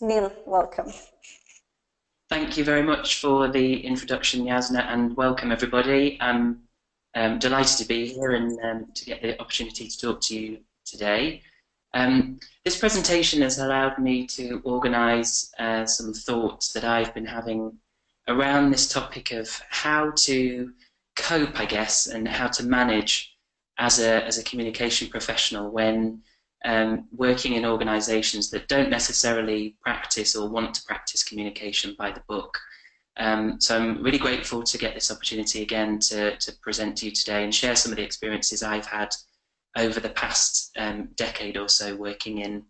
Neil, welcome. Thank you very much for the introduction, Yasna, and welcome everybody. I'm um, delighted to be here and um, to get the opportunity to talk to you today. Um, this presentation has allowed me to organise uh, some thoughts that I've been having around this topic of how to cope, I guess, and how to manage as a, as a communication professional when um, working in organisations that don't necessarily practice or want to practice communication by the book. Um, so I'm really grateful to get this opportunity again to, to present to you today and share some of the experiences I've had over the past um, decade or so working in,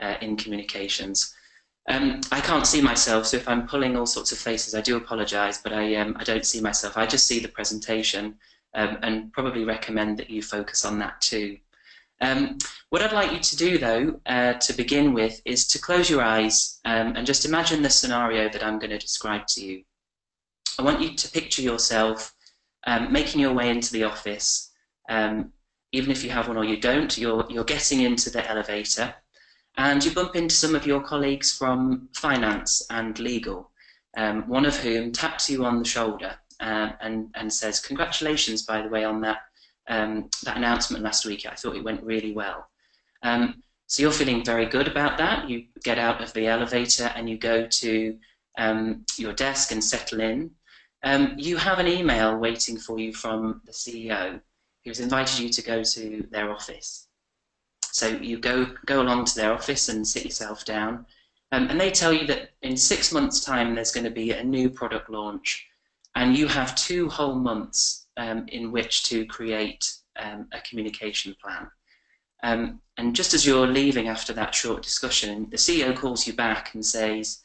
uh, in communications. Um, I can't see myself, so if I'm pulling all sorts of faces, I do apologise, but I, um, I don't see myself. I just see the presentation um, and probably recommend that you focus on that too. Um, what I'd like you to do, though, uh, to begin with, is to close your eyes um, and just imagine the scenario that I'm going to describe to you. I want you to picture yourself um, making your way into the office. Um, even if you have one or you don't, you're, you're getting into the elevator and you bump into some of your colleagues from finance and legal, um, one of whom taps you on the shoulder uh, and, and says, congratulations, by the way, on that um, that announcement last week. I thought it went really well. Um, so you're feeling very good about that. You get out of the elevator and you go to um, your desk and settle in. Um, you have an email waiting for you from the CEO who's invited you to go to their office. So you go go along to their office and sit yourself down, um, and they tell you that in six months' time there's going to be a new product launch, and you have two whole months um, in which to create um, a communication plan. Um, and just as you're leaving after that short discussion, the CEO calls you back and says,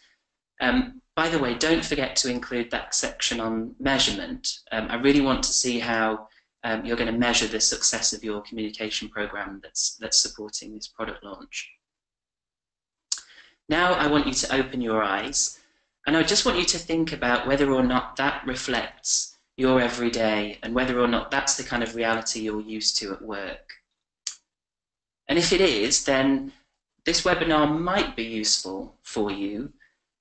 um, by the way, don't forget to include that section on measurement. Um, I really want to see how um, you're going to measure the success of your communication program that's, that's supporting this product launch. Now I want you to open your eyes and I just want you to think about whether or not that reflects your everyday and whether or not that's the kind of reality you're used to at work. And if it is, then this webinar might be useful for you,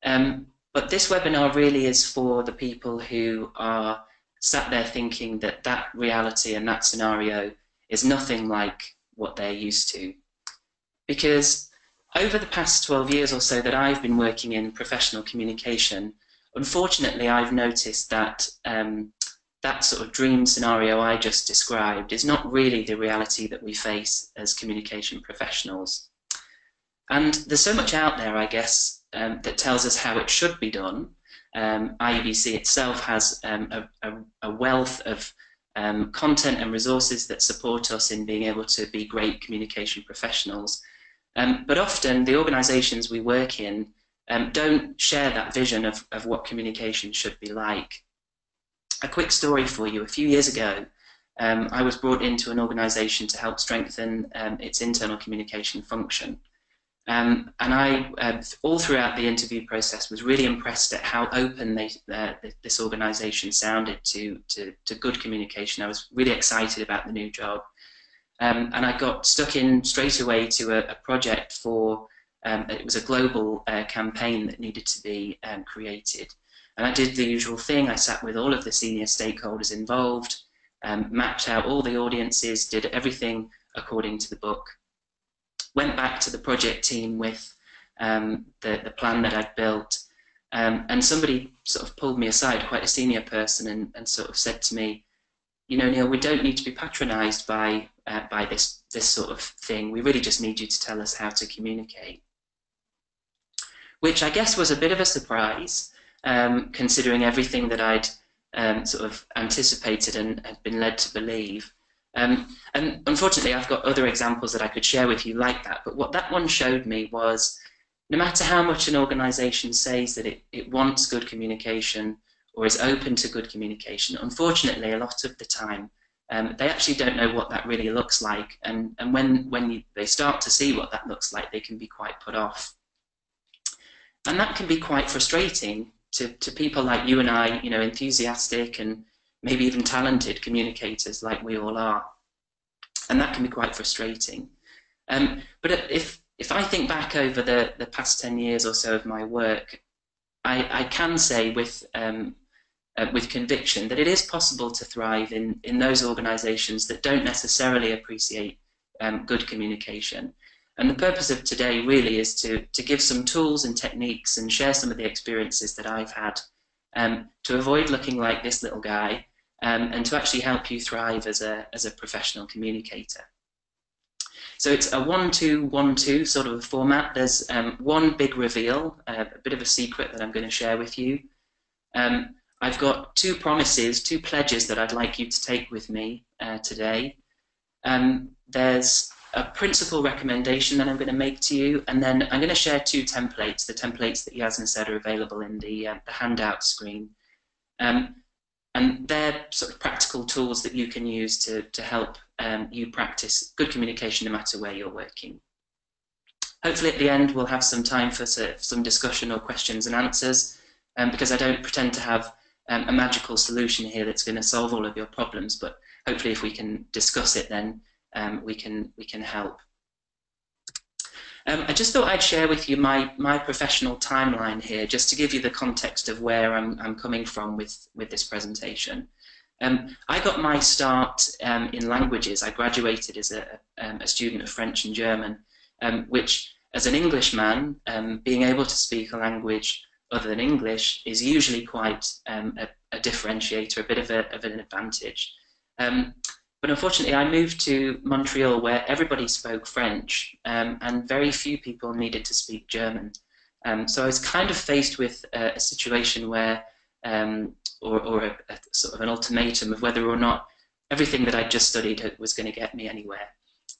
um, but this webinar really is for the people who are sat there thinking that that reality and that scenario is nothing like what they're used to. Because over the past 12 years or so that I've been working in professional communication, unfortunately I've noticed that um, that sort of dream scenario I just described is not really the reality that we face as communication professionals. And there's so much out there, I guess, um, that tells us how it should be done. Um, IABC itself has um, a, a, a, wealth of um, content and resources that support us in being able to be great communication professionals. Um, but often the organisations we work in um, don't share that vision of, of what communication should be like a quick story for you. A few years ago, um, I was brought into an organisation to help strengthen um, its internal communication function. Um, and I, uh, all throughout the interview process, was really impressed at how open they, uh, this organisation sounded to, to, to, good communication. I was really excited about the new job. Um, and I got stuck in straight away to a, a project for, um, it was a global uh, campaign that needed to be created. And I did the usual thing. I sat with all of the senior stakeholders involved, um, mapped out all the audiences, did everything according to the book. Went back to the project team with um, the, the plan that I'd built. Um, and somebody sort of pulled me aside, quite a senior person, and, and sort of said to me, you know, Neil, we don't need to be patronised by uh, by this this sort of thing. We really just need you to tell us how to communicate. Which I guess was a bit of a surprise, um, considering everything that I'd um, sort of anticipated and had been led to believe. Um, and unfortunately, I've got other examples that I could share with you like that. But what that one showed me was no matter how much an organization says that it, it wants good communication or is open to good communication, unfortunately, a lot of the time, um, they actually don't know what that really looks like. And, and when, when you, they start to see what that looks like, they can be quite put off. And that can be quite frustrating to, to people like you and I, you know, enthusiastic and maybe even talented communicators like we all are. And that can be quite frustrating. Um, but if, if I think back over the, the past 10 years or so of my work, I, I can say with, um, uh, with conviction that it is possible to thrive in, in those organisations that don't necessarily appreciate um, good communication. And the purpose of today really is to, to give some tools and techniques and share some of the experiences that I've had um, to avoid looking like this little guy um, and to actually help you thrive as a, as a professional communicator. So it's a one-two-one-two sort of a format. There's um, one big reveal, uh, a bit of a secret that I'm going to share with you. Um, I've got two promises, two pledges that I'd like you to take with me uh, today. Um, there's a principal recommendation that I'm going to make to you, and then I'm going to share two templates, the templates that Yasmin said are available in the, uh, the handout screen. Um, and they're sort of practical tools that you can use to, to help um, you practice good communication no matter where you're working. Hopefully at the end we'll have some time for some discussion or questions and answers um, because I don't pretend to have um, a magical solution here that's going to solve all of your problems but hopefully if we can discuss it then um, we can we can help. Um, I just thought I'd share with you my, my professional timeline here, just to give you the context of where I'm, I'm coming from with, with this presentation. Um, I got my start um, in languages. I graduated as a, um, a student of French and German, um, which, as an Englishman, um, being able to speak a language other than English is usually quite a, a, differentiator, a bit of, a, of an advantage. But unfortunately, I moved to Montreal where everybody spoke French and very few people needed to speak German. so I was kind of faced with a, a situation where um, or, or a, a, sort of an ultimatum of whether or not everything that I'd just studied was going to get me anywhere.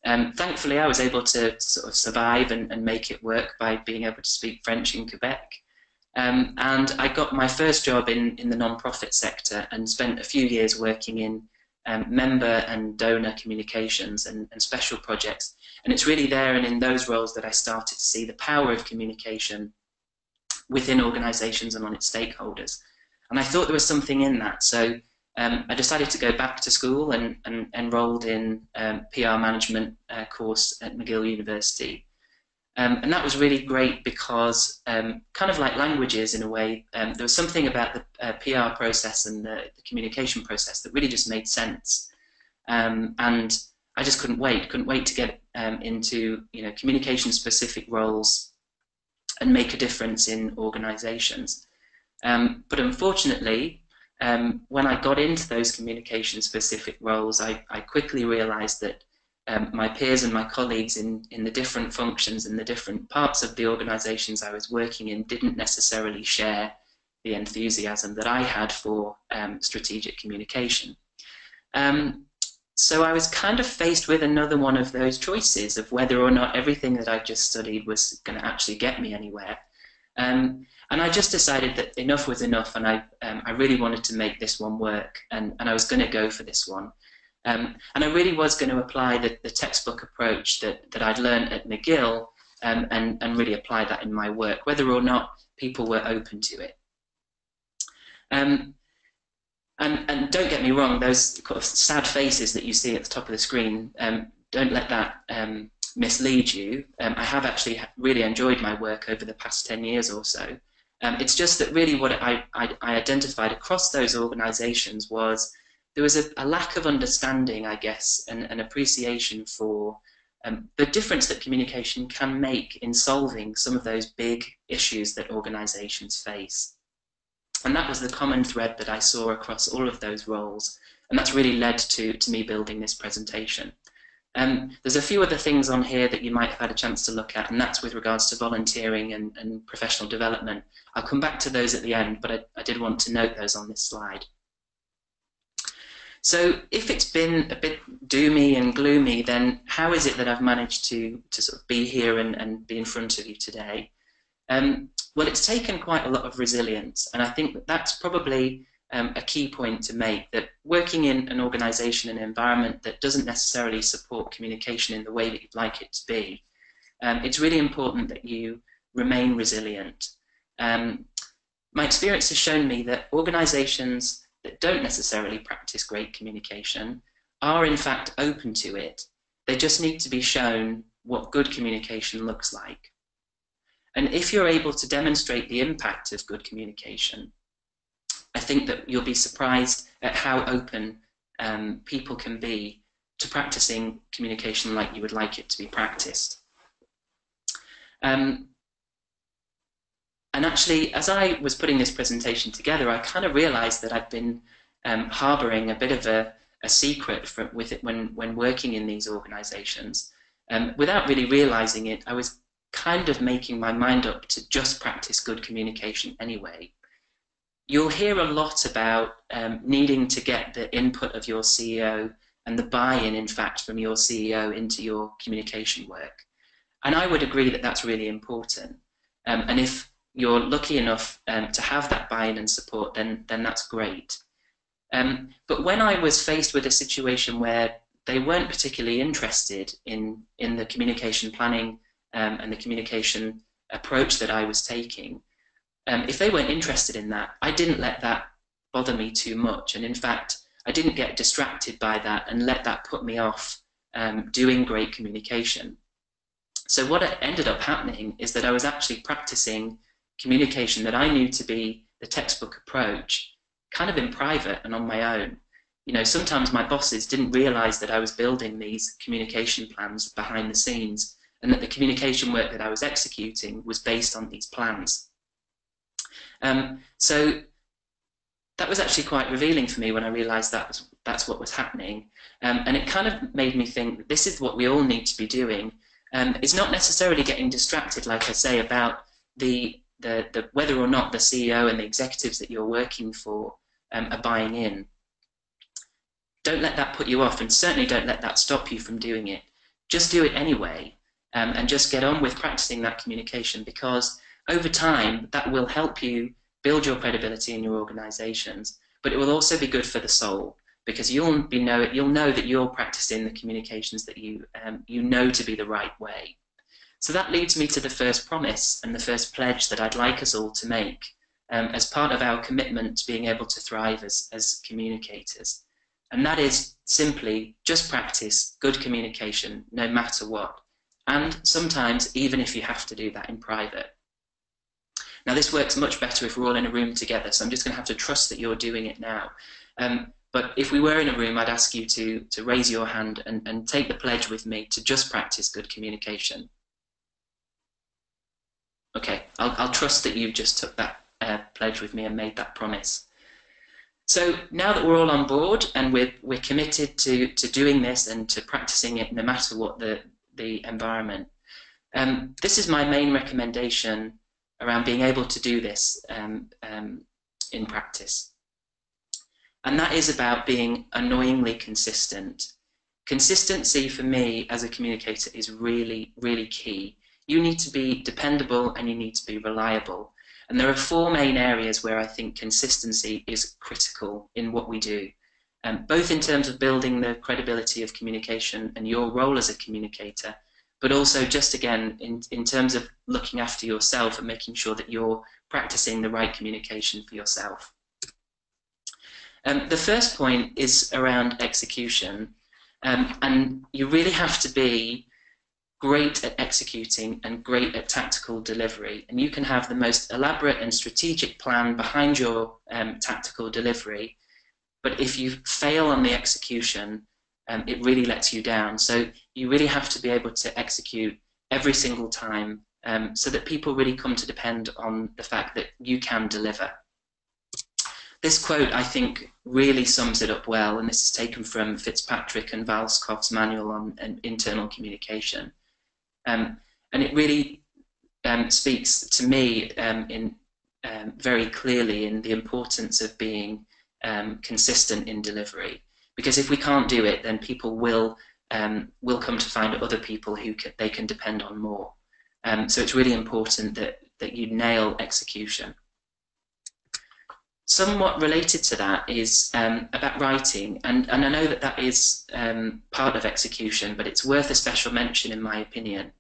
Um, thankfully, I was able to sort of survive and, and, make it work by being able to speak French in Quebec. Um, and I got my first job in, in the non-profit sector and spent a few years working in um, member and donor communications and, and, special projects. And it's really there and in those roles that I started to see the power of communication within organisations and on its stakeholders. And I thought there was something in that. So um, I decided to go back to school and, and enrolled in um, PR management uh, course at McGill University. Um, and that was really great because, um, kind of like languages in a way, um, there was something about the uh, PR process and the, the, communication process that really just made sense. Um, and I just couldn't wait, couldn't wait to get into you know communication specific roles and make a difference in organizations. Um, but unfortunately, um, when I got into those communication specific roles, I, I quickly realized that um, my peers and my colleagues in, in the different functions and the different parts of the organizations I was working in didn't necessarily share the enthusiasm that I had for um, strategic communication. Um, so I was kind of faced with another one of those choices of whether or not everything that I just studied was going to actually get me anywhere. Um, and I just decided that enough was enough, and I, um, I really wanted to make this one work, and, and I was going to go for this one. Um, and I really was going to apply the, the textbook approach that, that I'd learned at McGill um, and, and really apply that in my work, whether or not people were open to it. Um, and, and don't get me wrong, those kind of sad faces that you see at the top of the screen, um, don't let that um, mislead you. Um, I have actually really enjoyed my work over the past 10 years or so. It's just that really what I, I, I identified across those organisations was there was a, a, lack of understanding, I guess, and, and appreciation for um, the difference that communication can make in solving some of those big issues that organisations face. And that was the common thread that I saw across all of those roles, and that's really led to, to me building this presentation. Um, there's a few other things on here that you might have had a chance to look at, and that's with regards to volunteering and, and professional development. I'll come back to those at the end, but I, I, did want to note those on this slide. So if it's been a bit doomy and gloomy, then how is it that I've managed to, to sort of be here and, and be in front of you today? Um, well, it's taken quite a lot of resilience, and I think that that's probably um, a key point to make that working in an organization and environment that doesn't necessarily support communication in the way that you'd like it to be, um, it's really important that you remain resilient. Um, my experience has shown me that organizations that don't necessarily practice great communication are in fact open to it. They just need to be shown what good communication looks like. And if you're able to demonstrate the impact of good communication, I think that you'll be surprised at how open um, people can be to practicing communication like you would like it to be practiced. Um, and actually, as I was putting this presentation together, I kind of realized that I'd been um, harboring a bit of a, a secret from, with it when, when working in these organizations. Um, without really realizing it, I was kind of making my mind up to just practice good communication anyway. You'll hear a lot about um, needing to get the input of your CEO and the buy-in, in fact, from your CEO into your communication work. And I would agree that that's really important. Um, and if you're lucky enough um, to have that buy-in and support, then then that's great. Um, but when I was faced with a situation where they weren't particularly interested in in the communication planning um, and the communication approach that I was taking, um, if they weren't interested in that, I didn't let that bother me too much. And in fact, I didn't get distracted by that and let that put me off um, doing great communication. So what ended up happening is that I was actually practicing communication that I knew to be the textbook approach, kind of in private and on my own. You know, sometimes my bosses didn't realize that I was building these communication plans behind the scenes and that the communication work that I was executing was based on these plans. Um, so that was actually quite revealing for me when I realized that was, that's what was happening. Um, and it kind of made me think that this is what we all need to be doing. Um, it's not necessarily getting distracted, like I say, about the, the, the whether or not the CEO and the executives that you're working for um, are buying in. Don't let that put you off, and certainly don't let that stop you from doing it. Just do it anyway, um, and just get on with practicing that communication because over time that will help you build your credibility in your organizations, but it will also be good for the soul because you'll be know you'll know that you're practicing the communications that you um, you know to be the right way. So that leads me to the first promise and the first pledge that I'd like us all to make um, as part of our commitment to being able to thrive as, as communicators. And that is simply just practice good communication no matter what. And sometimes even if you have to do that in private. Now this works much better if we're all in a room together, so I'm just going to have to trust that you're doing it now. Um, but if we were in a room, I'd ask you to, to raise your hand and, and take the pledge with me to just practice good communication. Okay, I'll, I'll trust that you just took that uh, pledge with me and made that promise. So now that we're all on board and we're, we're committed to, to doing this and to practicing it no matter what the, the environment, um, this is my main recommendation around being able to do this um, um, in practice. And that is about being annoyingly consistent. Consistency for me as a communicator is really, really key. You need to be dependable and you need to be reliable. And there are four main areas where I think consistency is critical in what we do, um, both in terms of building the credibility of communication and your role as a communicator, but also just again in, in terms of looking after yourself and making sure that you're practicing the right communication for yourself. Um, the first point is around execution, um, and you really have to be great at executing and great at tactical delivery. And you can have the most elaborate and strategic plan behind your um, tactical delivery, but if you fail on the execution, um, it really lets you down. So you really have to be able to execute every single time um, so that people really come to depend on the fact that you can deliver. This quote, I think, really sums it up well, and this is taken from Fitzpatrick and Valskov's manual on um, internal communication. Um, and it really um, speaks to me um, in um, very clearly in the importance of being consistent in delivery. Because if we can't do it, then people will um, will come to find other people who they can depend on more. Um, so it's really important that that you nail execution. Somewhat related to that is um, about writing, and, and I know that that is um, part of execution, but it's worth a special mention in my opinion.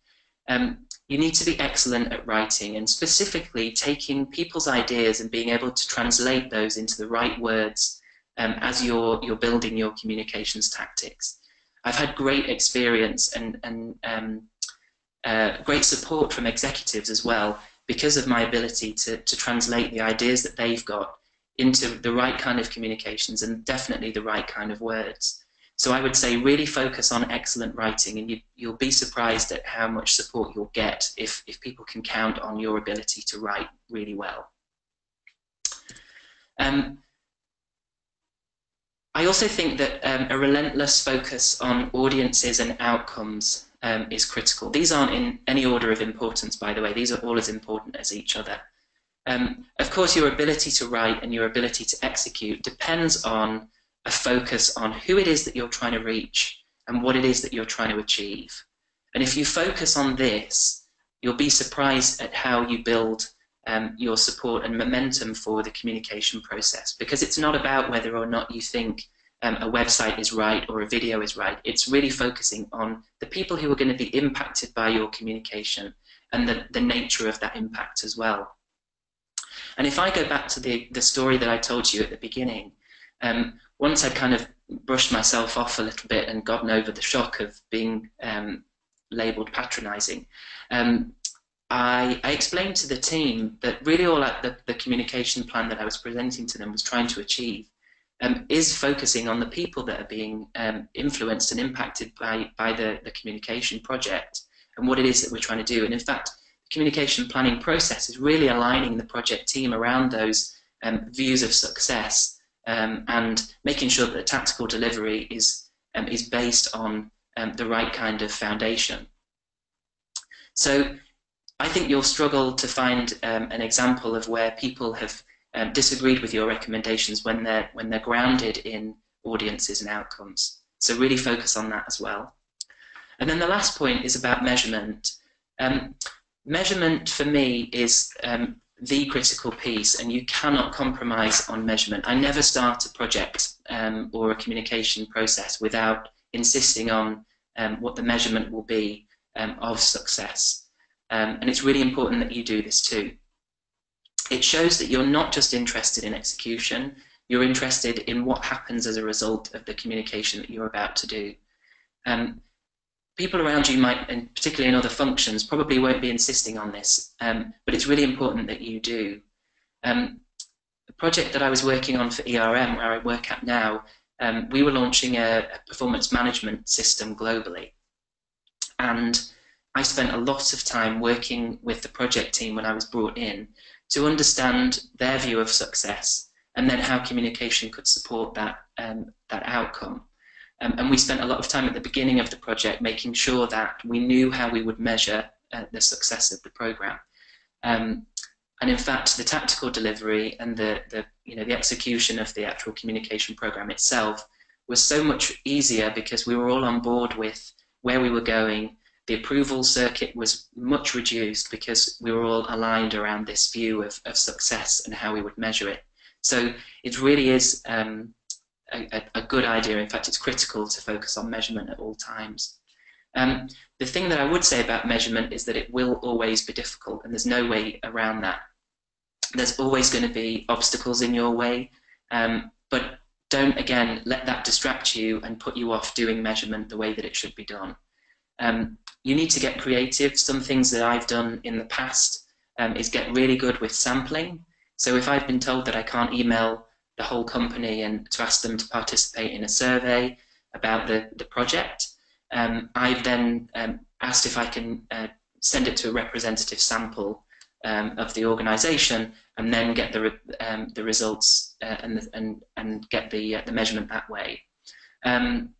Um, you need to be excellent at writing and specifically taking people's ideas and being able to translate those into the right words um, as you're, you're building your communications tactics. I've had great experience and, and um, uh, great support from executives as well because of my ability to, to translate the ideas that they've got into the right kind of communications and definitely the right kind of words. So I would say really focus on excellent writing and you, you'll be surprised at how much support you'll get if, if people can count on your ability to write really well. Um, I also think that um, a relentless focus on audiences and outcomes um, is critical. These aren't in any order of importance, by the way. These are all as important as each other. Um, of course, your ability to write and your ability to execute depends on a focus on who it is that you're trying to reach and what it is that you're trying to achieve. And if you focus on this, you'll be surprised at how you build um, your support and momentum for the communication process because it's not about whether or not you think um, a website is right or a video is right. It's really focusing on the people who are going to be impacted by your communication and the, the nature of that impact as well. And if I go back to the, the story that I told you at the beginning, um, once I'd kind of brushed myself off a little bit and gotten over the shock of being um, labelled patronising, um, I, I, explained to the team that really all the, the communication plan that I was presenting to them was trying to achieve um, is focusing on the people that are being um, influenced and impacted by, by the, the communication project and what it is that we're trying to do. And in fact, communication planning process is really aligning the project team around those um, views of success um, and making sure that the tactical delivery is, um, is based on um, the right kind of foundation. So I think you'll struggle to find an example of where people have um, disagreed with your recommendations when they're when they're grounded in audiences and outcomes. So really focus on that as well. And then the last point is about measurement. Um, measurement for me is um, the critical piece, and you cannot compromise on measurement. I never start a project um, or a communication process without insisting on um, what the measurement will be um, of success. and it's really important that you do this too it shows that you're not just interested in execution, you're interested in what happens as a result of the communication that you're about to do. Um, people around you might, and particularly in other functions, probably won't be insisting on this, um, but it's really important that you do. Um, the project that I was working on for ERM, where I work at now, um, we were launching a, a performance management system globally. And I spent a lot of time working with the project team when I was brought in to understand their view of success and then how communication could support that, um, that outcome. Um, and we spent a lot of time at the beginning of the project making sure that we knew how we would measure uh, the success of the program. Um, and in fact, the tactical delivery and the, the, you know, the execution of the actual communication program itself was so much easier because we were all on board with where we were going, the approval circuit was much reduced because we were all aligned around this view of, of success and how we would measure it. So it really is um, a, a, good idea. In fact, it's critical to focus on measurement at all times. Um, the thing that I would say about measurement is that it will always be difficult, and there's no way around that. There's always going to be obstacles in your way, um, but don't again let that distract you and put you off doing measurement the way that it should be done. Um, you need to get creative. Some things that I've done in the past um, is get really good with sampling. So if I've been told that I can't email the whole company and to ask them to participate in a survey about the, the project, um, I've then um, asked if I can uh, send it to a representative sample um, of the organisation and then get the, re um, the results uh, and, the, and, and get the, uh, the measurement that way. Um,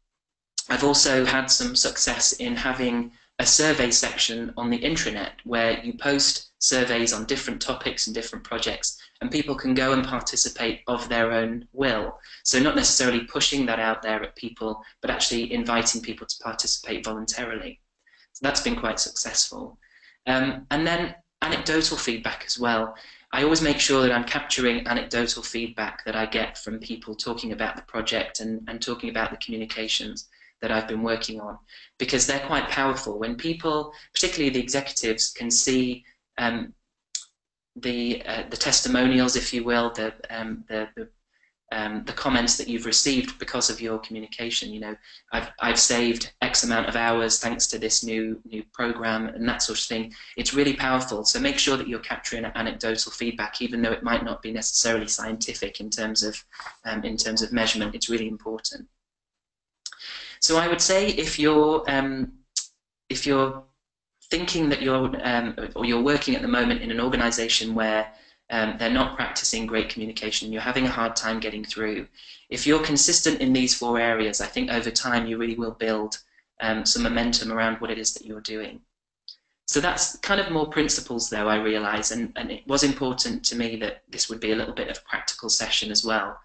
I've also had some success in having a survey section on the intranet where you post surveys on different topics and different projects and people can go and participate of their own will. So not necessarily pushing that out there at people, but actually inviting people to participate voluntarily. So that's been quite successful. Um, and then anecdotal feedback as well. I always make sure that I'm capturing anecdotal feedback that I get from people talking about the project and, and talking about the communications that I've been working on because they're quite powerful. When people, particularly the executives, can see um, the uh, the testimonials, if you will, the um, the, the um, the comments that you've received because of your communication. You know, I've, I've saved X amount of hours thanks to this new new program and that sort of thing. It's really powerful. So make sure that you're capturing anecdotal feedback, even though it might not be necessarily scientific in terms of um, in terms of measurement. It's really important. So I would say if you're um, if you're thinking that you're um, or you're working at the moment in an organisation where um, they're not practicing great communication, and you're having a hard time getting through. If you're consistent in these four areas, I think over time you really will build um, some momentum around what it is that you're doing. So that's kind of more principles though, I realise, and, and it was important to me that this would be a little bit of a practical session as well.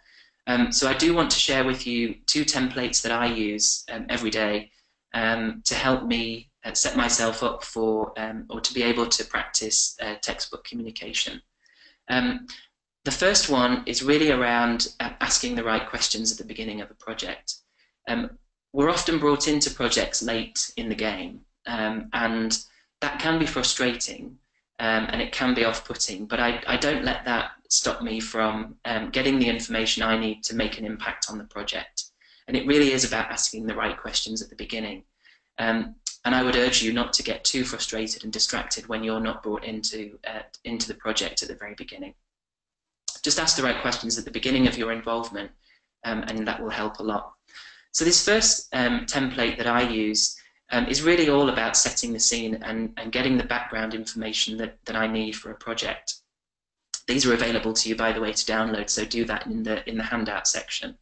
Um, so I do want to share with you two templates that I use um, every day um, to help me uh, set myself up for um, or to be able to practice uh, textbook communication. Um, the first one is really around uh, asking the right questions at the beginning of a project. We're often brought into projects late in the game, and that can be frustrating um, and it can be off-putting, but I, I, don't let that stop me from um, getting the information I need to make an impact on the project. And it really is about asking the right questions at the beginning. Um, and I would urge you not to get too frustrated and distracted when you're not brought into, uh, into the project at the very beginning. Just ask the right questions at the beginning of your involvement um, and that will help a lot. So this first um, template that I use um, is really all about setting the scene and, and getting the background information that, that I need for a project. These are available to you, by the way, to download, so do that in the, in the handout section.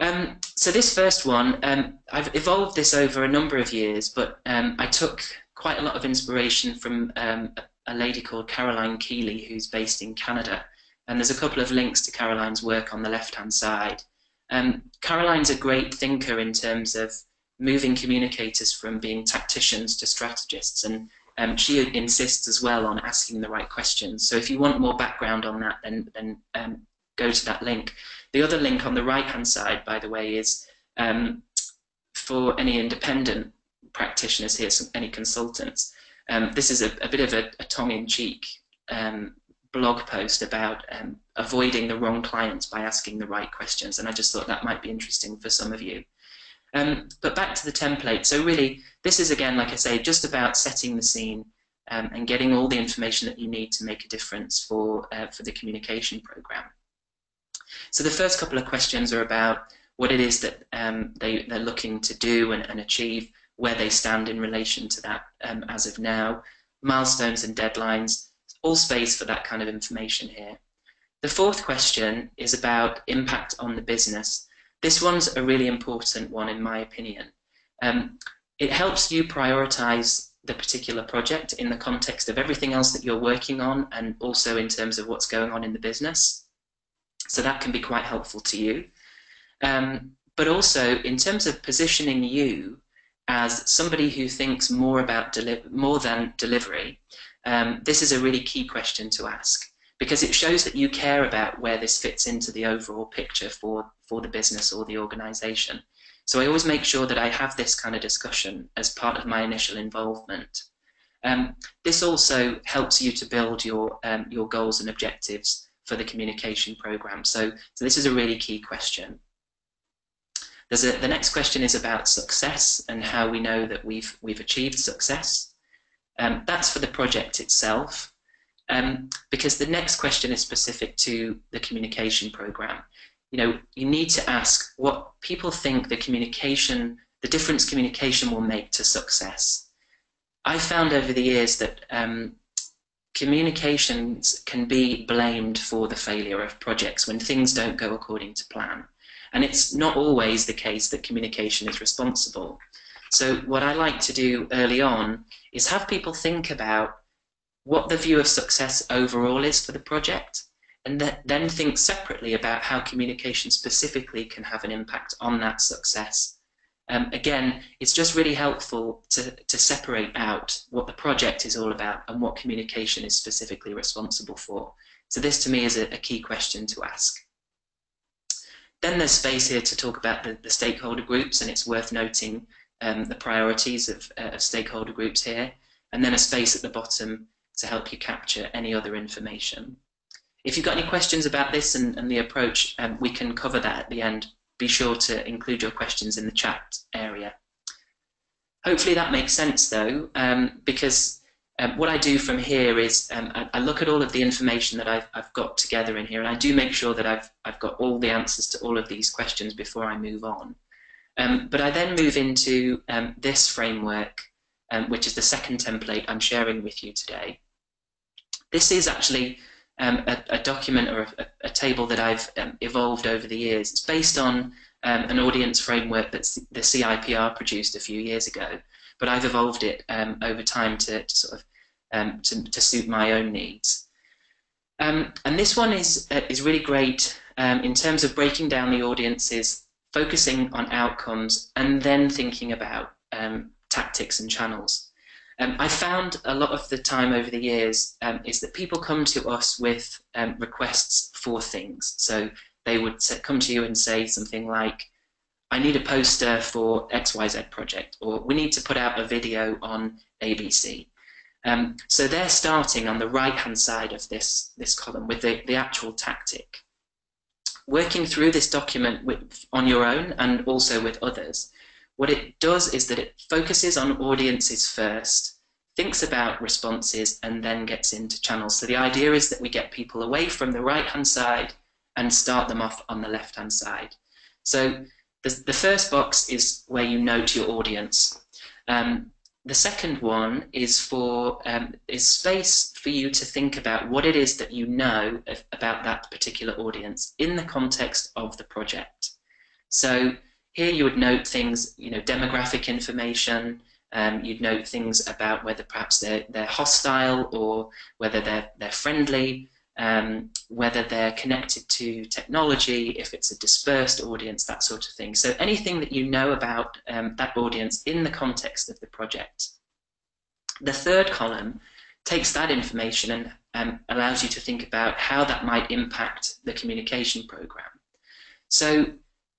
Um, so this first one, um, I've evolved this over a number of years, but um, I took quite a lot of inspiration from um, a, a, lady called Caroline Kealey, who's based in Canada. And there's a couple of links to Caroline's work on the left-hand side. Um, Caroline's a great thinker in terms of moving communicators from being tacticians to strategists, and um, she insists as well on asking the right questions. So if you want more background on that, then, then go to that link. The other link on the right-hand side, by the way, is um, for any independent practitioners here, any consultants. Um, this is a, a, bit of a, a tongue-in-cheek um, blog post about um, avoiding the wrong clients by asking the right questions, and I just thought that might be interesting for some of you. Um, but back to the template. So really, this is again, like I say, just about setting the scene um, and getting all the information that you need to make a difference for uh, for the communication program. So the first couple of questions are about what it is that um, they, they're looking to do and, and, achieve, where they stand in relation to that um, as of now, milestones and deadlines, all space for that kind of information here. The fourth question is about impact on the business. This one's a really important one in my opinion. Um, it helps you prioritize the particular project in the context of everything else that you're working on and also in terms of what's going on in the business. So that can be quite helpful to you. Um, but also, in terms of positioning you as somebody who thinks more about more than delivery, um, this is a really key question to ask because it shows that you care about where this fits into the overall picture for, for the business or the organization. So I always make sure that I have this kind of discussion as part of my initial involvement. Um, this also helps you to build your, um, your goals and objectives for the communication program. So, so this is a really key question. A, the next question is about success and how we know that we've, we've achieved success. Um, that's for the project itself, um, because the next question is specific to the communication program. You know, you need to ask what people think the communication, the difference communication will make to success. I found over the years that um, communications can be blamed for the failure of projects when things don't go according to plan. And it's not always the case that communication is responsible. So what I like to do early on is have people think about what the view of success overall is for the project and then think separately about how communication specifically can have an impact on that success um, again, it's just really helpful to, to separate out what the project is all about and what communication is specifically responsible for. So this to me is a, a key question to ask. Then there's space here to talk about the, the stakeholder groups and it's worth noting um, the priorities of, uh, of stakeholder groups here and then a space at the bottom to help you capture any other information. If you've got any questions about this and, and the approach, um, we can cover that at the end. Be sure to include your questions in the chat area. Hopefully that makes sense though, um, because um, what I do from here is um, I, I, look at all of the information that I've, I've, got together in here, and I do make sure that I've, I've got all the answers to all of these questions before I move on. Um, but I then move into um, this framework, um, which is the second template I'm sharing with you today. This is actually um, a, a, document or a, a, table that I've evolved over the years. It's based on an audience framework that the CIPR produced a few years ago but I've evolved it um, over time to, to sort of um, to, to, suit my own needs. Um, and this one is uh, is really great um, in terms of breaking down the audiences, focusing on outcomes, and then thinking about um, tactics and channels. Um, I found a lot of the time over the years is that people come to us with requests for things. So they would come to you and say something like, I need a poster for XYZ project, or we need to put out a video on ABC. Um, so they're starting on the right-hand side of this, this column with the, the actual tactic. Working through this document with, on your own and also with others, what it does is that it focuses on audiences first, thinks about responses, and then gets into channels. So the idea is that we get people away from the right-hand side and start them off on the left-hand side. So the, the first box is where you note your audience. Um, the second one is for um, is space for you to think about what it is that you know about that particular audience in the context of the project. So here you would note things, you know, demographic information. Um, you'd note things about whether perhaps they're they're hostile or whether they're they're friendly um, whether they're connected to technology, if it's a dispersed audience, that sort of thing. So anything that you know about um, that audience in the context of the project. The third column takes that information and um, allows you to think about how that might impact the communication program. So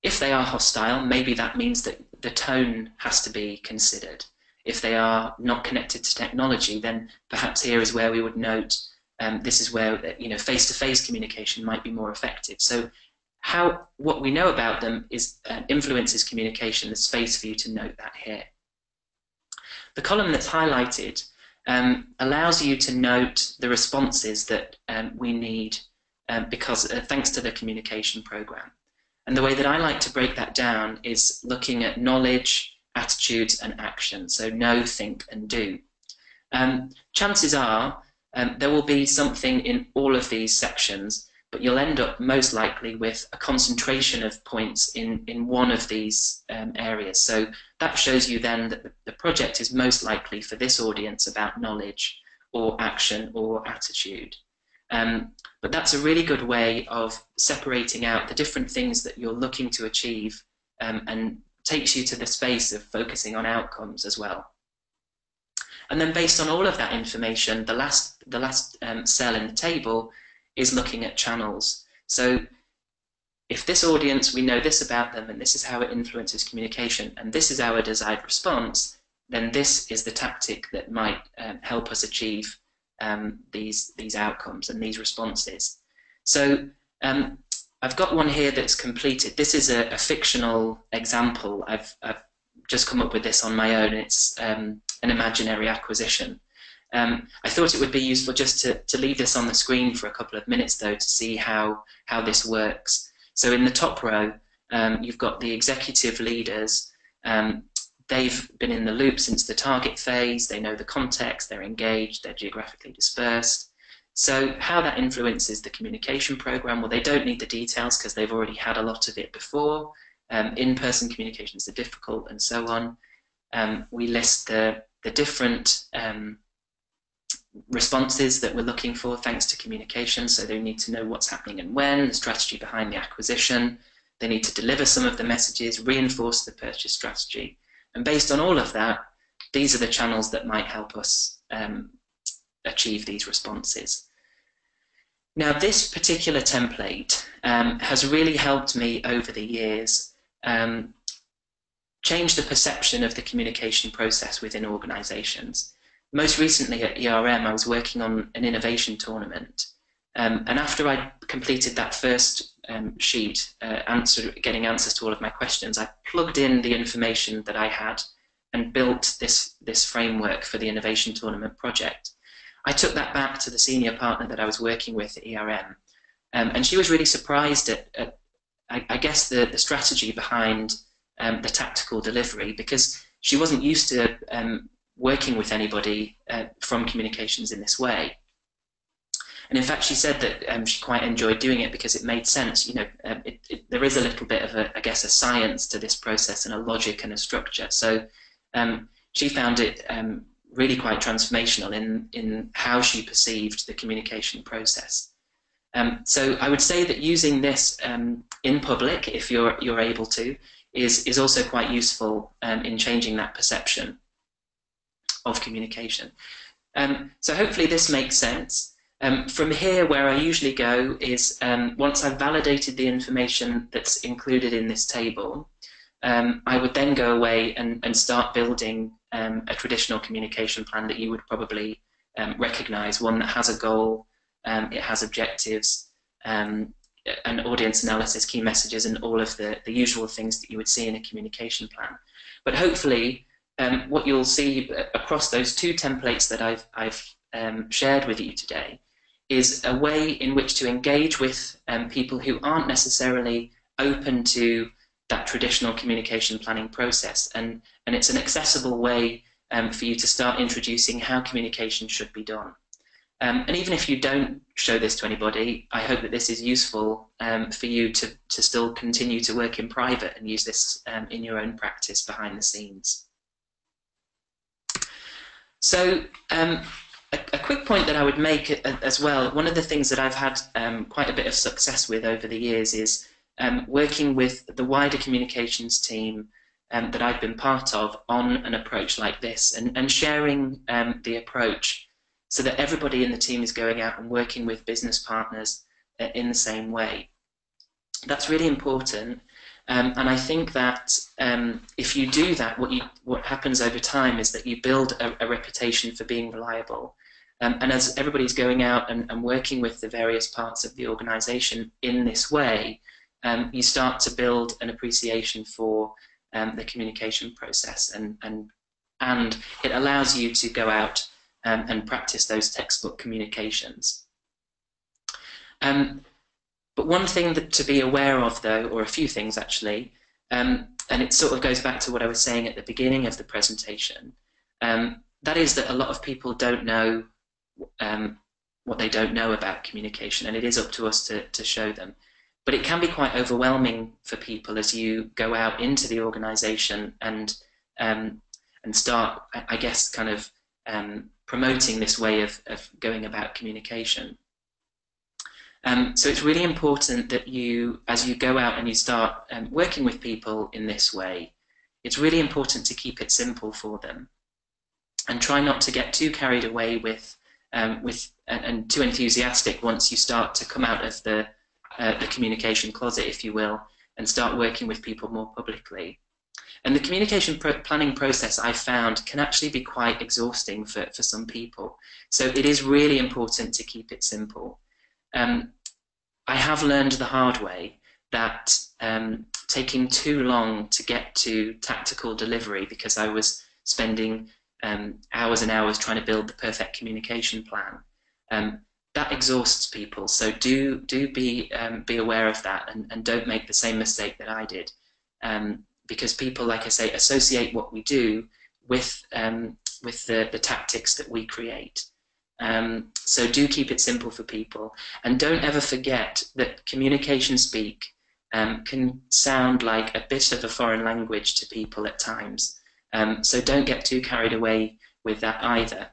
if they are hostile, maybe that means that the tone has to be considered. If they are not connected to technology, then perhaps here is where we would note um, this is where you know face-to-face communication might be more effective. So how what we know about them is uh, influences communication. There's space for you to note that here. The column that's highlighted um, allows you to note the responses that um, we need um, because uh, thanks to the communication program. And the way that I like to break that down is looking at knowledge, attitudes, and action. So know, think, and do. Um, chances are um, there will be something in all of these sections, but you'll end up most likely with a concentration of points in, in one of these um, areas. So that shows you then that the project is most likely for this audience about knowledge or action or attitude. Um, but that's a really good way of separating out the different things that you're looking to achieve um, and takes you to the space of focusing on outcomes as well. And then based on all of that information, the last, the last um, cell in the table is looking at channels. So if this audience, we know this about them and this is how it influences communication and this is our desired response, then this is the tactic that might um, help us achieve um, these, these outcomes and these responses. So um, I've got one here that's completed. This is a, a fictional example. I've, I've just come up with this on my own. It's um, an imaginary acquisition. Um, I thought it would be useful just to, to leave this on the screen for a couple of minutes though to see how, how this works. So in the top row, um, you've got the executive leaders. They've been in the loop since the target phase, they know the context, they're engaged, they're geographically dispersed. So how that influences the communication program, well they don't need the details because they've already had a lot of it before. Um, in-person communications are difficult and so on. Um, we list the, the different um, responses that we're looking for thanks to communication. So they need to know what's happening and when, the strategy behind the acquisition. They need to deliver some of the messages, reinforce the purchase strategy. And based on all of that, these are the channels that might help us um, achieve these responses. Now, this particular template um, has really helped me over the years um, change the perception of the communication process within organizations. Most recently at ERM, I was working on an innovation tournament, Um, and after I completed that first um, sheet, uh, answer, getting answers to all of my questions, I plugged in the information that I had and built this, this framework for the Innovation Tournament project. I took that back to the senior partner that I was working with at ERM, um, and she was really surprised at, at I, I, guess, the, the strategy behind um, the tactical delivery because she wasn't used to um, working with anybody uh, from communications in this way. And in fact, she said that um, she quite enjoyed doing it because it made sense. You know, um, it, it, there is a little bit of a, I guess, a science to this process and a logic and a structure. So um, she found it um, really quite transformational in, in how she perceived the communication process. Um, so I would say that using this um, in public, if you're, you're able to, is, is also quite useful in changing that perception of communication. So hopefully this makes sense. Um, from here, where I usually go is once I've validated the information that's included in this table, um, I would then go away and, and start building um, a traditional communication plan that you would probably um, recognize, one that has a goal, um, it has objectives, um, an audience analysis, key messages, and all of the, the usual things that you would see in a communication plan. But hopefully, um, what you'll see across those two templates that I've, I've shared with you today is a way in which to engage with people who aren't necessarily open to that traditional communication planning process. And, and it's an accessible way um, for you to start introducing how communication should be done. Um, and even if you don't show this to anybody, I hope that this is useful um, for you to, to still continue to work in private and use this um, in your own practice behind the scenes. So um, quick point that I would make as well, one of the things that I've had um, quite a bit of success with over the years is um, working with the wider communications team um, that I've been part of on an approach like this and, and sharing um, the approach so that everybody in the team is going out and working with business partners uh, in the same way. That's really important. Um, and I think that um, if you do that, what, you, what happens over time is that you build a, a reputation for being reliable. Um, and as everybody's going out and, and, working with the various parts of the organization in this way, um, you start to build an appreciation for um, the communication process and, and, and it allows you to go out um, and practice those textbook communications. Um, but one thing that to be aware of though, or a few things actually, um, and it sort of goes back to what I was saying at the beginning of the presentation, that is that a lot of people don't know what they don't know about communication and it is up to us to, to show them but it can be quite overwhelming for people as you go out into the organization and um, and start, I guess, kind of um, promoting this way of, of going about communication. Um, so it's really important that you, as you go out and you start um, working with people in this way, it's really important to keep it simple for them and try not to get too carried away with, um, with and, and too enthusiastic once you start to come out of the uh, the communication closet, if you will, and start working with people more publicly. And the communication pro planning process I found can actually be quite exhausting for, for some people. So it is really important to keep it simple. Um, I have learned the hard way that um, taking too long to get to tactical delivery because I was spending um, hours and hours trying to build the perfect communication plan um, that exhausts people. So do do be um, be aware of that and, and don't make the same mistake that I did. Um, because people, like I say, associate what we do with um, with the, the tactics that we create. Um, so do keep it simple for people, and don't ever forget that communication speak can sound like a bit of a foreign language to people at times. Um, so don't get too carried away with that either.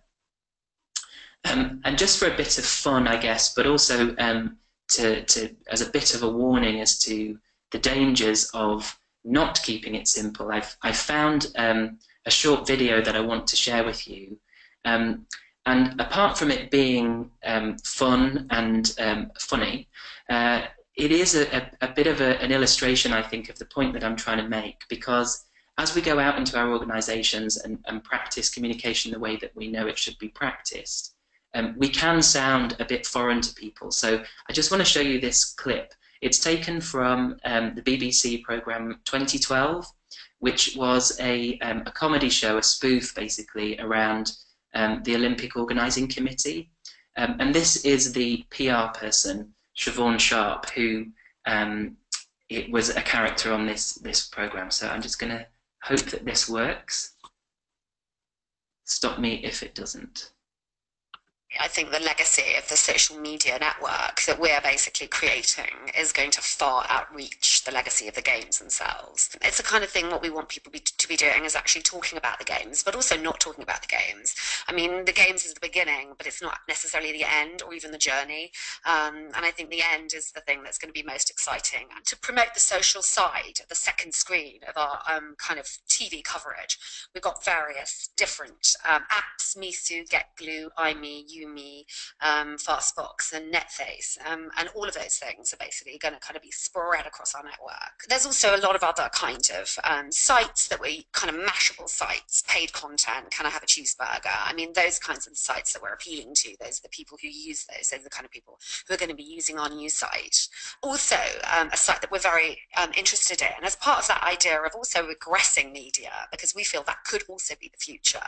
Um, and just for a bit of fun, I guess, but also um, to, to, as a bit of a warning as to the dangers of not keeping it simple, I've, I've found um, a short video that I want to share with you. Um, and apart from it being um, fun and um, funny, uh, it is a, a, a bit of a, an illustration, I think, of the point that I'm trying to make because as we go out into our organizations and, and practice communication the way that we know it should be practiced, um, we can sound a bit foreign to people. So I just want to show you this clip. It's taken from um, the BBC programme 2012, which was a, um, a comedy show, a spoof basically, around um, the Olympic Organising Committee. Um, and this is the PR person, Siobhan Sharp, who um, it was a character on this, this programme. So I'm just going to hope that this works. Stop me if it doesn't. I think the legacy of the social media network that we're basically creating is going to far outreach the legacy of the games themselves. It's the kind of thing what we want people be, to be doing is actually talking about the games, but also not talking about the games. I mean, the games is the beginning, but it's not necessarily the end or even the journey. Um, and I think the end is the thing that's going to be most exciting. And to promote the social side, the second screen of our um, kind of TV coverage, we've got various different um, apps, Misu, GetGlue, iMe, Yumi, um, Fastbox, and Netface, um, and all of those things are basically going to kind of be spread across our network. There's also a lot of other kind of um, sites that we kind of mashable sites, paid content. Can I have a cheeseburger? I mean, those kinds of sites that we're appealing to. Those are the people who use those. Those are the kind of people who are going to be using our new site. Also, um, a site that we're very um, interested in as part of that idea of also regressing media, because we feel that could also be the future,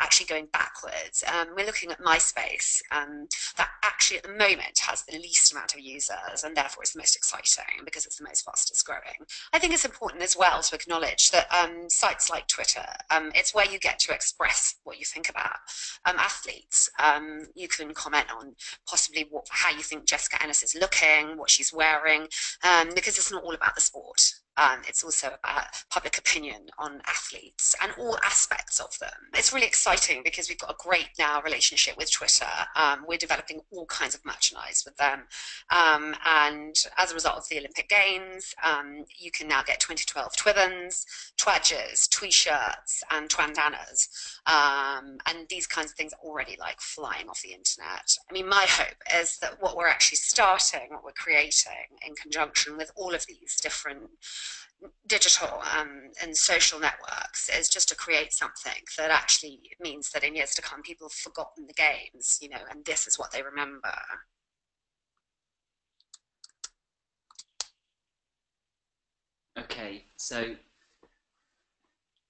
actually going backwards. Um, we're looking at MySpace space um, that actually at the moment has the least amount of users and therefore is the most exciting because it's the most fastest growing. I think it's important as well to acknowledge that um, sites like Twitter, um, it's where you get to express what you think about um, athletes. Um, you can comment on possibly what, how you think Jessica Ennis is looking, what she's wearing, um, because it's not all about the sport. Um, it's also about public opinion on athletes and all aspects of them. It's really exciting because we've got a great now relationship with Twitter. Um, we're developing all kinds of merchandise with them. Um, and as a result of the Olympic Games, um, you can now get 2012 Twibbons, Twedges, Twee-shirts, and Twandanas. Um, and these kinds of things are already like flying off the internet. I mean, my hope is that what we're actually starting, what we're creating in conjunction with all of these different digital um, and social networks is just to create something that actually means that in years to come people have forgotten the games, you know, and this is what they remember. Okay, so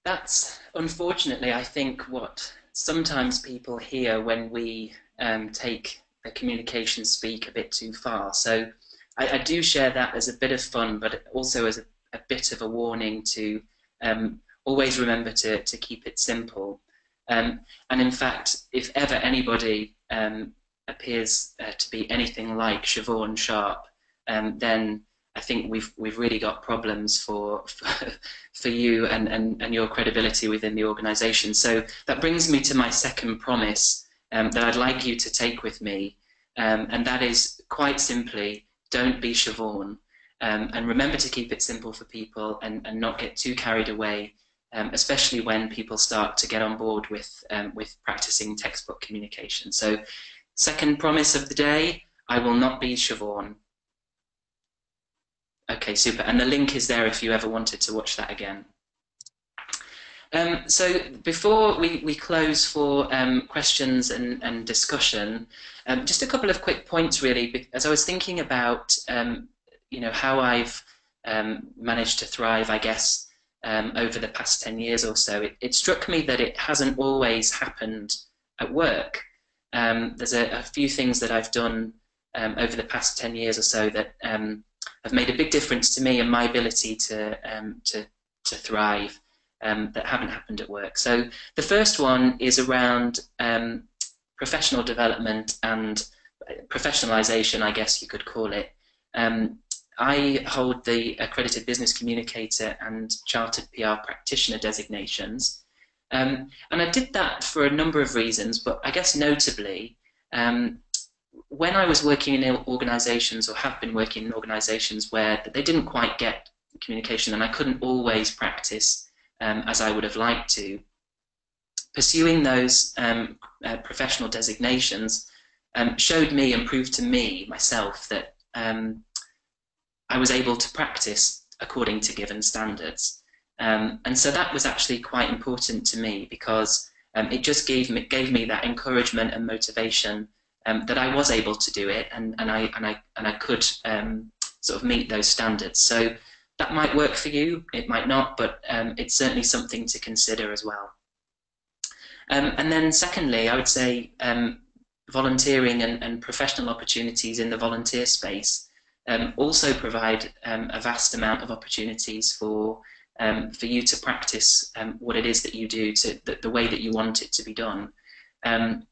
that's unfortunately, I think, what sometimes people hear when we um, take the communication speak a bit too far. So I, I do share that as a bit of fun, but also as a a bit of a warning to um, always remember to, to keep it simple. Um, and in fact, if ever anybody um, appears uh, to be anything like Siobhan Sharp, um, then I think we've we've really got problems for for, for you and, and, and your credibility within the organisation. So that brings me to my second promise um, that I'd like you to take with me, um, and that is quite simply, don't be Siobhan. Um, and remember to keep it simple for people and, and not get too carried away, um, especially when people start to get on board with, um, with practicing textbook communication. So second promise of the day, I will not be Siobhan. Okay, super. And the link is there if you ever wanted to watch that again. Um, so before we, we close for um, questions and, and discussion, um, just a couple of quick points really, as I was thinking about um, you know how I've um, managed to thrive, I guess, um, over the past ten years or so. It, it, struck me that it hasn't always happened at work. Um, there's a, a, few things that I've done um, over the past ten years or so that um, have made a big difference to me and my ability to um, to to thrive. that haven't happened at work. So the first one is around professional development and professionalization, I guess you could call it. Um, I hold the accredited business communicator and chartered PR practitioner designations. Um, and I did that for a number of reasons, but I guess notably, um, when I was working in organizations or have been working in organizations where they didn't quite get communication and I couldn't always practice um, as I would have liked to, pursuing those um, uh, professional designations um, showed me and proved to me, myself, that um, I was able to practice according to given standards. Um, and so that was actually quite important to me because um, it just gave me, gave me that encouragement and motivation um, that I was able to do it and, and I and I and I could um, sort of meet those standards. So that might work for you, it might not, but um, it's certainly something to consider as well. Um, and then secondly, I would say volunteering and, and, professional opportunities in the volunteer space um, also provide a vast amount of opportunities for um, for you to practice um, what it is that you do to the, the, way that you want it to be done. Um,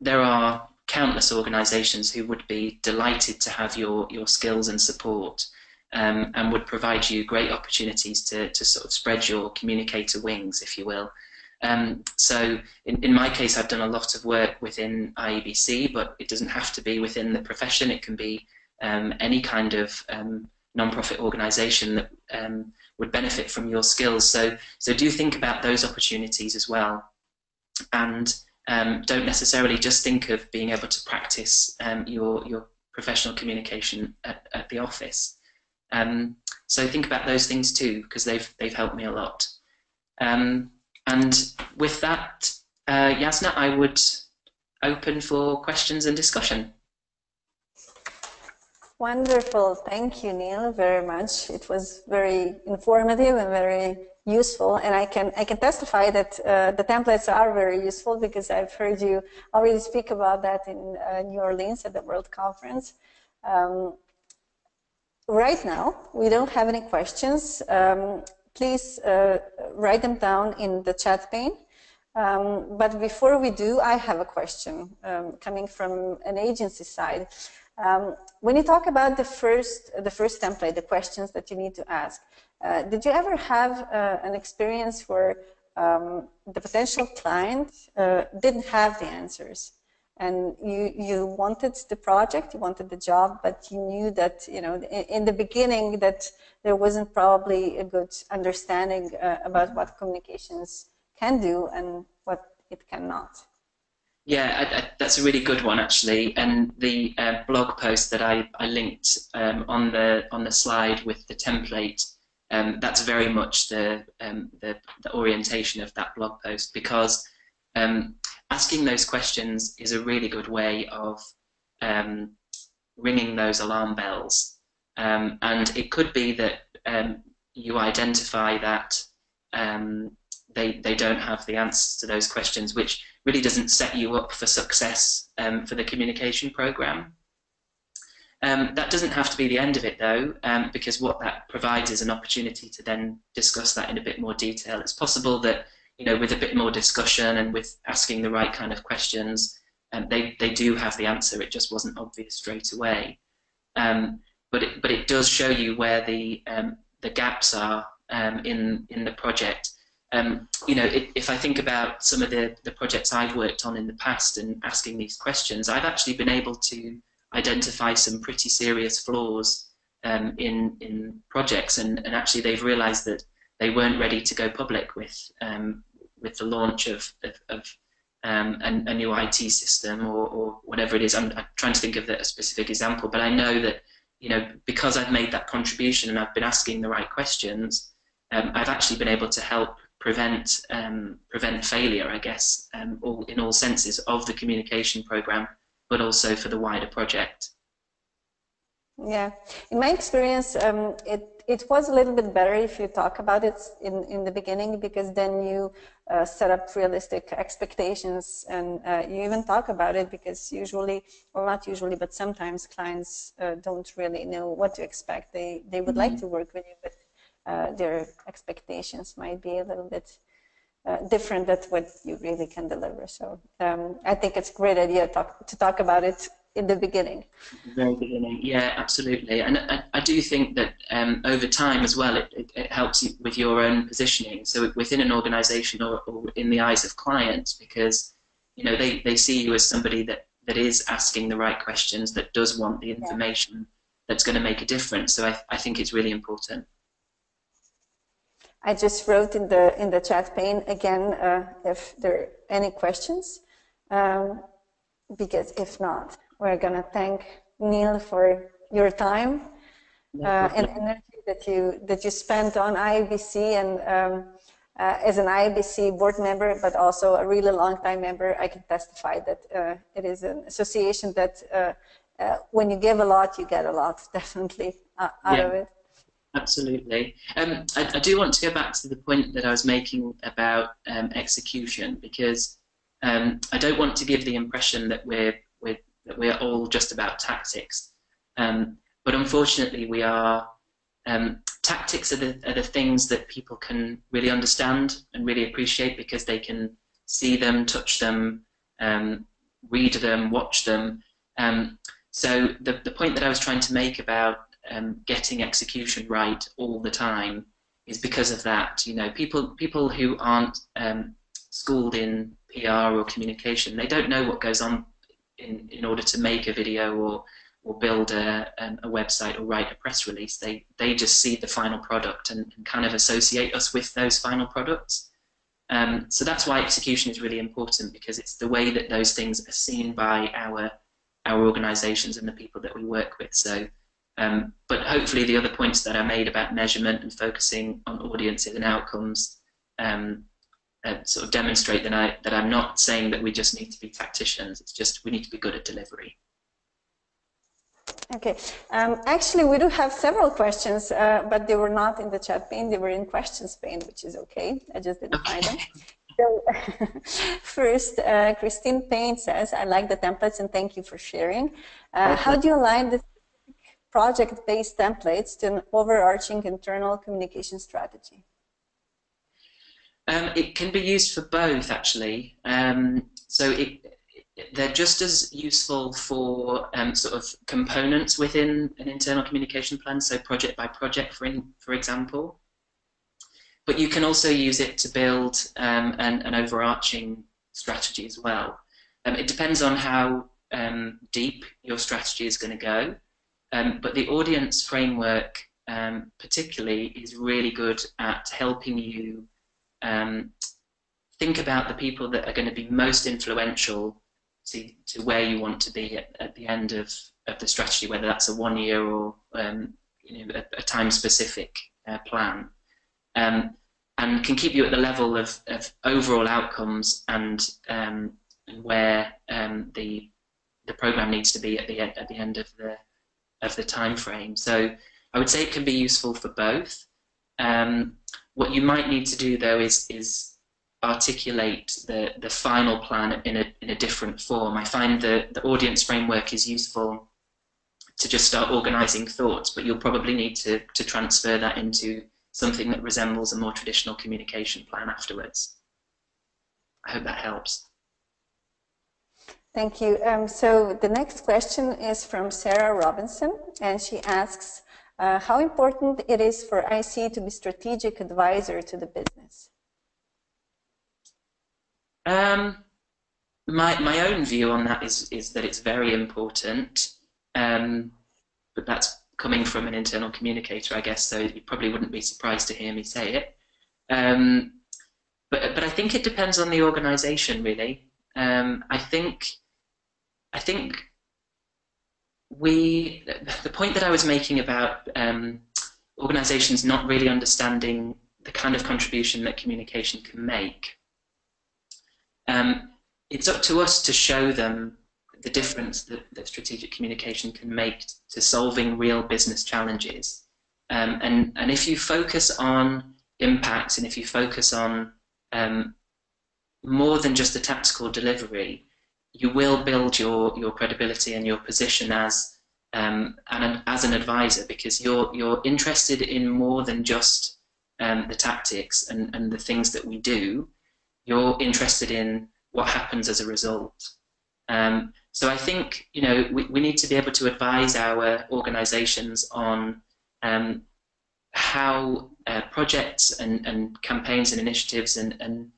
there are countless organisations who would be delighted to have your your skills and support, um, and would provide you great opportunities to to sort of spread your communicator wings, if you will. Um, so in, in my case, I've done a lot of work within IABC, but it doesn't have to be within the profession. It can be um, any kind of non-profit organisation that um, would benefit from your skills. So, so do think about those opportunities as well, and um, don't necessarily just think of being able to practice um, your your professional communication at, at the office. Um, so think about those things too, because they've they've helped me a lot. Um, and with that, uh, Jasna, I would open for questions and discussion. Wonderful. Thank you, Neil, very much. It was very informative and very useful. And I can, I can testify that uh, the templates are very useful because I've heard you already speak about that in uh, New Orleans at the World Conference. Um, right now, we don't have any questions. Um, please uh, write them down in the chat pane. Um, but before we do, I have a question um, coming from an agency side. Um, when you talk about the first, the first template, the questions that you need to ask, uh, did you ever have uh, an experience where um, the potential client uh, didn't have the answers? And you, you wanted the project, you wanted the job, but you knew that, you know, in, in the beginning that there wasn't probably a good understanding uh, about what communications can do and what it cannot. Yeah, I, I, that's a really good one actually. And the uh, blog post that I, I linked um, on the on the slide with the template, um, that's very much the, um, the, the orientation of that blog post because um, asking those questions is a really good way of um, ringing those alarm bells. Um, and it could be that you identify that they they don't have the answers to those questions, which really doesn't set you up for success um, for the communication program. Um, that doesn't have to be the end of it though, um, because what that provides is an opportunity to then discuss that in a bit more detail. It's possible that, you know, with a bit more discussion and with asking the right kind of questions, um, they, they do have the answer, it just wasn't obvious straight away. Um, but, it, but it does show you where the, um, the gaps are in, in the project um, you know, if, if, I think about some of the, the projects I've worked on in the past and asking these questions, I've actually been able to identify some pretty serious flaws um, in in projects, and, and actually they've realised that they weren't ready to go public with um, with the launch of, of, of um, a, new IT system or, or whatever it is. I'm, I'm trying to think of a specific example, but I know that you know because I've made that contribution and I've been asking the right questions, um, I've actually been able to help prevent um, prevent failure, I guess, um, all, in all senses of the communication program, but also for the wider project. Yeah, in my experience, um, it it was a little bit better if you talk about it in in the beginning because then you uh, set up realistic expectations and uh, you even talk about it because usually, or not usually, but sometimes clients uh, don't really know what to expect. They they would mm -hmm. like mm-hmm. to work with you, but uh, their expectations might be a little bit uh, different than what you really can deliver. So um, I think it's a great idea talk, to talk about it in the beginning. Very beginning, yeah, absolutely. And I, I do think that um, over time as well, it, it, it, helps you with your own positioning. So within an organization or, or, in the eyes of clients, because you know they, they see you as somebody that, that is asking the right questions, that does want the information yeah. that's going to make a difference. So I, I think it's really important. I just wrote in the in the chat pane again uh, if there are any questions, um, because if not, we're gonna thank Neil for your time uh, and energy that you that you spent on IABC and um, uh, as an IABC board member, but also a really long time member, I can testify that uh, it is an association that uh, uh when you give a lot, you get a lot, definitely uh, out yeah, of it. Absolutely. Um, I, I, do want to go back to the point that I was making about um, execution because um, I don't want to give the impression that we're, we're, that we're all just about tactics. Um, but unfortunately, we are um, tactics are the, are the things that people can really understand and really appreciate because they can see them, touch them, um, read them, watch them. So the, the point that I was trying to make about um, getting execution right all the time is because of that. You know, people people who aren't um, schooled in PR or communication, they don't know what goes on in, in order to make a video or or build a, a website or write a press release. They they just see the final product and, and kind of associate us with those final products. Um, so that's why execution is really important because it's the way that those things are seen by our our organisations and the people that we work with. So, um, but hopefully the other points that I made about measurement and focusing on audiences and outcomes um, uh, sort of demonstrate that I that I'm not saying that we just need to be tacticians. It's just we need to be good at delivery. Okay. Um, actually, we do have several questions, uh, but they were not in the chat pane. They were in questions pane, which is okay. I just didn't find them. So, first, uh, Christine Payne says, I like the templates and thank you for sharing. Uh, how do you align the project-based templates to an overarching internal communication strategy? Um, it can be used for both, actually. Um, so it, they're just as useful for um, sort of components within an internal communication plan, so project by project, for, in, for example. But you can also use it to build um, an, an, overarching strategy as well. Um, it depends on how um, deep your strategy is going to go. Um, but the audience framework, um, particularly, is really good at helping you think about the people that are going to be most influential to, to where you want to be at, at the end of, of the strategy, whether that's a one year or um, you know, a, a time specific uh, plan. Um, and can keep you at the level of, of overall outcomes and, um, where um, the the program needs to be at the at the end of the of the time frame. So I would say it can be useful for both. Um, what you might need to do though is is articulate the, the final plan in a, in a different form. I find that the audience framework is useful to just start organizing thoughts, but you'll probably need to, to transfer that into something that resembles a more traditional communication plan afterwards. I hope that helps. Thank you. Um, so the next question is from Sarah Robinson, and she asks, uh, how important it is for IC to be strategic advisor to the business? Um, my my own view on that is is that it's very important, um, but that's coming from an internal communicator, I guess. So you probably wouldn't be surprised to hear me say it. Um, but but I think it depends on the organisation, really. Um, I think I think we the point that I was making about um, organisations not really understanding the kind of contribution that communication can make um, it's up to us to show them the difference that, that strategic communication can make to solving real business challenges. Um, and, and if you focus on impact and if you focus on um, more than just the tactical delivery, you will build your, your credibility and your position as um, an, as an advisor because you're you're interested in more than just um, the tactics and, and the things that we do you're interested in what happens as a result. Um, so I think you know we, we need to be able to advise our organisations on um, how uh, projects and, and campaigns and initiatives and, and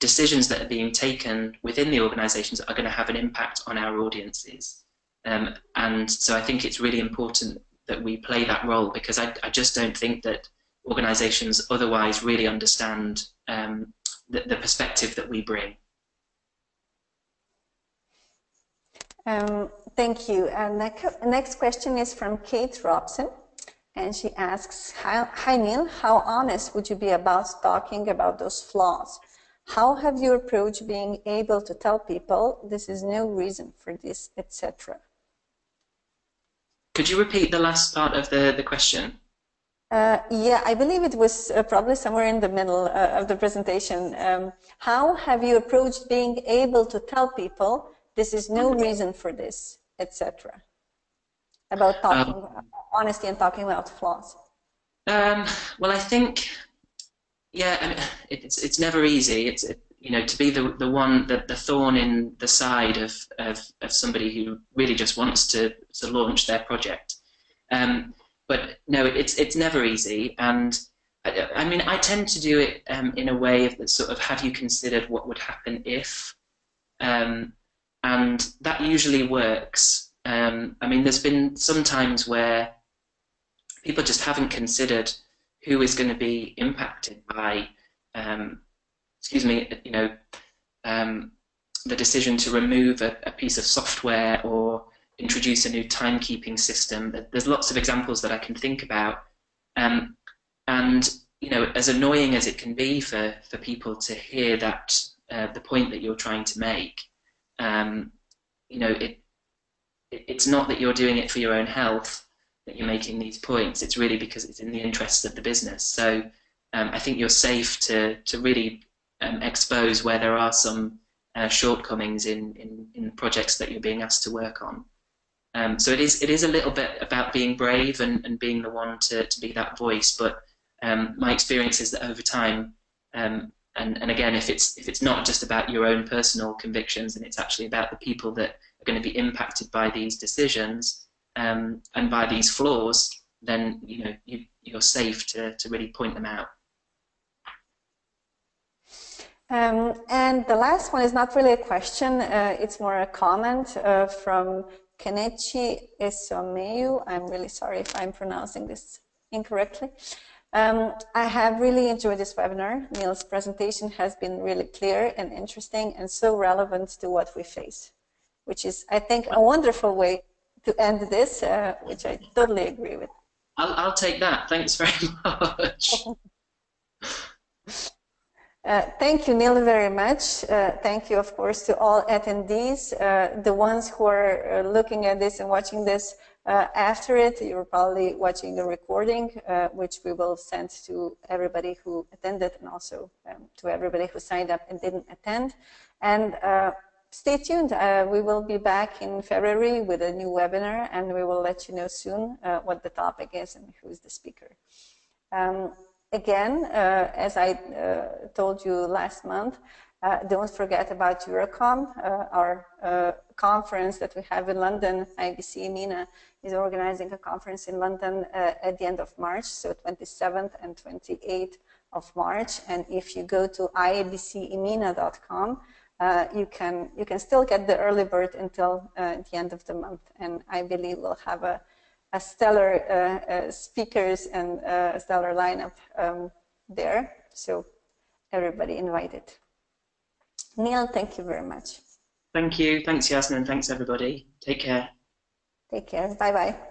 decisions that are being taken within the organisations are going to have an impact on our audiences. Um, and so I think it's really important that we play that role because I, I just don't think that organisations otherwise really understand um, the, the perspective that we bring. Um, thank you. And next question is from Kate Robson. and she asks, Hi Neil, how honest would you be about talking about those flaws? How have you approached being able to tell people this is no reason for this, etc.? Could you repeat the last part of the, the question? Uh, yeah, I believe it was uh, probably somewhere in the middle uh, of the presentation. Um, how have you approached being able to tell people this is no reason for this, etc.? About talking, um, honesty and talking about flaws. Um, well, I think, yeah, I mean, it's it's never easy. It's it, you know to be the the one the, the thorn in the side of, of of somebody who really just wants to to launch their project. Um, but no, it's it's never easy, and I, I mean I tend to do it um, in a way of sort of have you considered what would happen if, um, and that usually works. Um, I mean, there's been some times where people just haven't considered who is going to be impacted by, um, excuse me, you know, um, the decision to remove a, a piece of software or introduce a new timekeeping system. There's lots of examples that I can think about. Um, and, you know, as annoying as it can be for, for people to hear that, uh, the point that you're trying to make, um, you know, it, it, it's not that you're doing it for your own health that you're making these points. It's really because it's in the interests of the business. So um, I think you're safe to, to really um, expose where there are some uh, shortcomings in, in, in projects that you're being asked to work on. Um, so it is it is a little bit about being brave and, and being the one to, to be that voice. But um, my experience is that over time, um, and, and again, if it's if it's not just about your own personal convictions, and it's actually about the people that are going to be impacted by these decisions um, and by these flaws, then you know you, you're safe to, to really point them out. Um, and the last one is not really a question, uh, it's more a comment uh, from Kenechi Esomeu. I'm really sorry if I'm pronouncing this incorrectly. Um, I have really enjoyed this webinar. Neil's presentation has been really clear and interesting and so relevant to what we face, which is, I think, a wonderful way to end this, uh, which I totally agree with. I'll, I'll take that. Thanks very much. Uh, thank you, Neil, very much. Uh, thank you, of course, to all attendees. Uh, the ones who are uh, looking at this and watching this uh, after it, you're probably watching the recording, uh, which we will send to everybody who attended and also um, to everybody who signed up and didn't attend. And stay tuned. we will be back in February with a new webinar, and we will let you know soon what the topic is and who's the speaker. Um, again, uh, as I uh, told you last month, uh, don't forget about EuroComm, our conference that we have in London. IABC EMENA is organizing a conference in London at the end of March, so 27th and 28th of March. And if you go to iabcemena.com, uh, you can you can still get the early bird until uh, the end of the month. And I believe we'll have a a stellar uh, uh, speakers and uh, a stellar lineup um, there. So everybody invited. Neil, thank you very much. Thank you. Thanks, Yasmin. Thanks, everybody. Take care. Take care. Bye-bye.